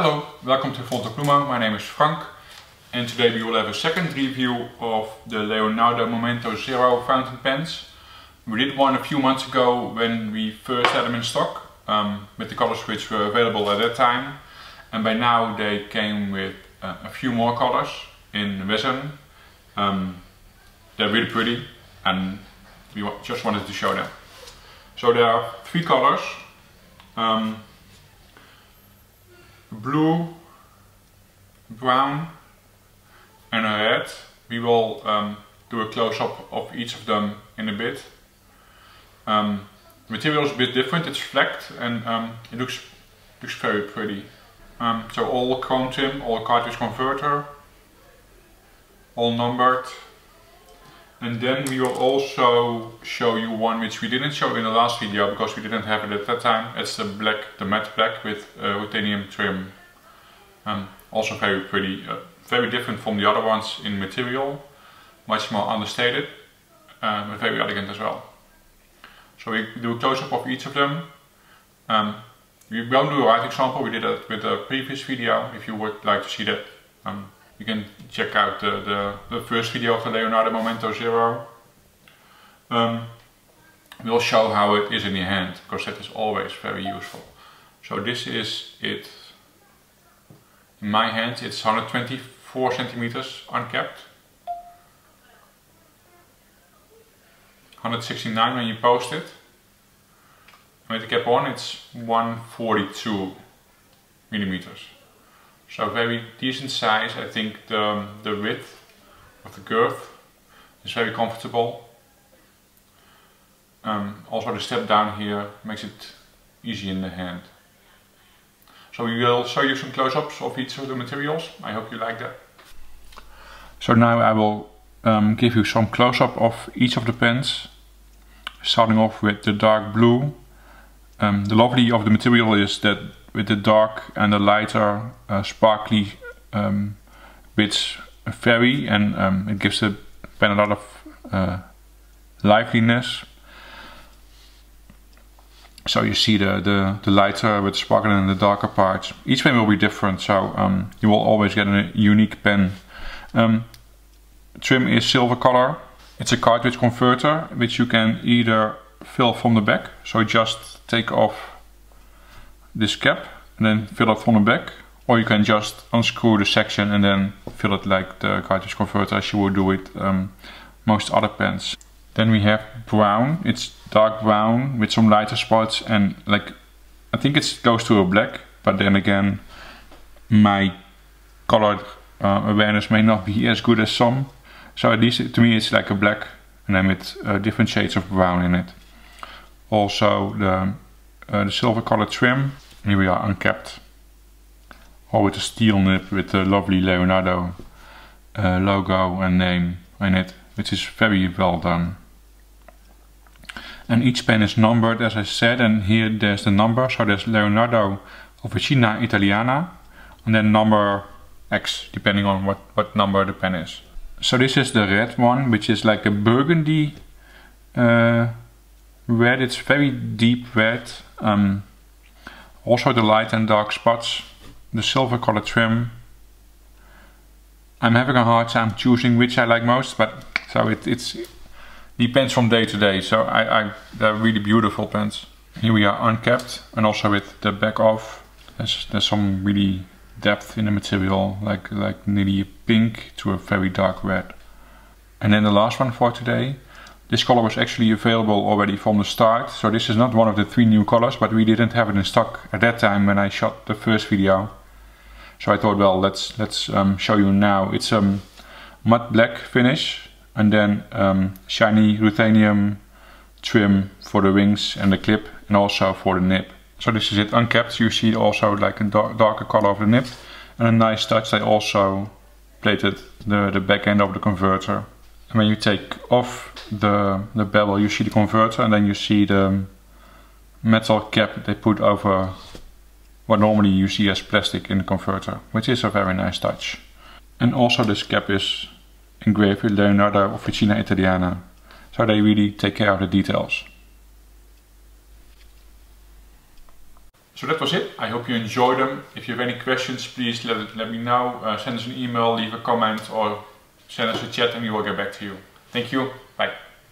Hello, welcome to Fontoplumo. My name is Frank and today we will have a second review of the Leonardo Momento Zero fountain pens. We did one a few months ago when we first had them in stock um, with the colors which were available at that time and by now they came with uh, a few more colors in resin. Um, they're really pretty and we just wanted to show them. So there are three colors. Um, blue, brown and a red. We will um, do a close-up of each of them in a bit. Um, material is a bit different, it's flecked and um, it looks, looks very pretty. Um, so all chrome trim, all cartridge converter, all numbered. And then we will also show you one which we didn't show in the last video because we didn't have it at that time. It's the black, the matte black with uh, ruthenium trim. Um, also very pretty, uh, very different from the other ones in material. Much more understated, uh, but very elegant as well. So we do a close-up of each of them. Um, we won't do a right example, we did that with a previous video. If you would like to see that, um, you can check out the, the, the, first video of the Leonardo Momento Zero. Um, we'll show how it is in the hand, because that is always very useful. So this is it. In my hand it's 124 centimeters uncapped. 169 when you post it. With the cap on it's 142 millimeters. So very decent size. I think the, the width of the girth is very comfortable. Um, also the step down here makes it easy in the hand. So we will show you some close-ups of each of the materials. I hope you like that. So now I will um, give you some close-up of each of the pens. Starting off with the dark blue. Um, the lovely of the material is that with the dark and the lighter uh, sparkly um, bits vary and um, it gives the pen a lot of uh, liveliness. So you see the, the, the lighter with sparkle and the darker parts. Each pen will be different, so um, you will always get a unique pen. Um, trim is silver color. It's a cartridge converter, which you can either fill from the back, so just take off this cap and then fill it from the back, or you can just unscrew the section and then fill it like the cartridge converter as you would do with um, most other pens. Then we have brown. It's dark brown with some lighter spots and like I think it goes to a black, but then again my color uh, awareness may not be as good as some. So at least to me it's like a black and then with uh, different shades of brown in it. Also the, uh, the silver color trim. Here we are uncapped. All with a steel nib with the lovely Leonardo uh, logo and name in it, which is very well done and each pen is numbered as I said and here there's the number so there's Leonardo Officina Italiana and then number X depending on what, what number the pen is. So this is the red one which is like a burgundy uh, red, it's very deep red. Um, also the light and dark spots, the silver color trim. I'm having a hard time choosing which I like most but so it, it's depends from day to day. So I, I, they're really beautiful pens. Here we are uncapped and also with the back off. There's, there's some really depth in the material, like, like nearly a pink to a very dark red. And then the last one for today. This color was actually available already from the start. So this is not one of the three new colors, but we didn't have it in stock at that time when I shot the first video. So I thought, well, let's let's um, show you now. It's a um, matte black finish and then um, shiny ruthenium trim for the wings and the clip and also for the nib. So this is it uncapped, you see also like a darker color of the nib and a nice touch they also plated the, the back end of the converter when you take off the, the bevel, you see the converter and then you see the metal cap they put over what normally you see as plastic in the converter, which is a very nice touch. And also this cap is engraved with Leonardo Officina Italiana, so they really take care of the details. So that was it. I hope you enjoyed them. If you have any questions, please let, it, let me know. Uh, send us an email, leave a comment or share us a chat and we will get back to you. Thank you. Bye.